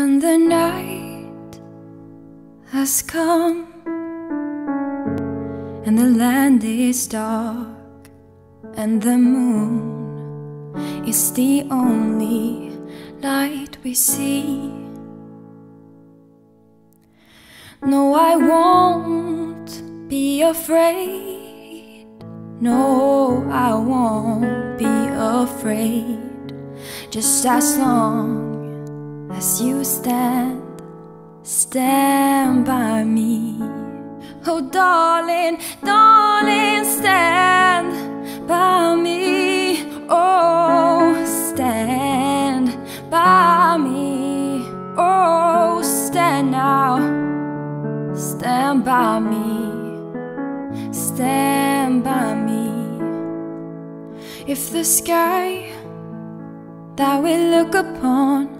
When the night has come and the land is dark and the moon is the only light we see. No, I won't be afraid. No, I won't be afraid. Just as long as you stand, stand by me. Oh, darling, darling, stand by me. Oh, stand by me. Oh, stand now. Stand by me. Stand by me. If the sky that we look upon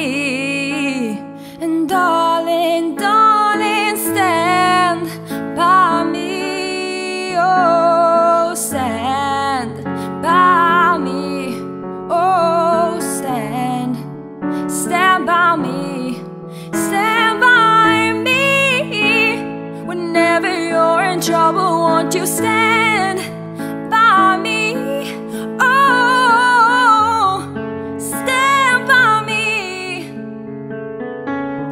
trouble won't you stand by me? Oh stand by me.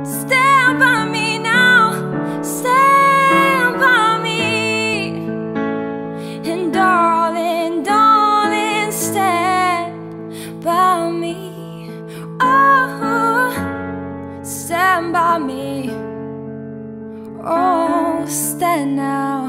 Stand by me now. Stand by me. And darling darling stand by me. Oh stand by me stand now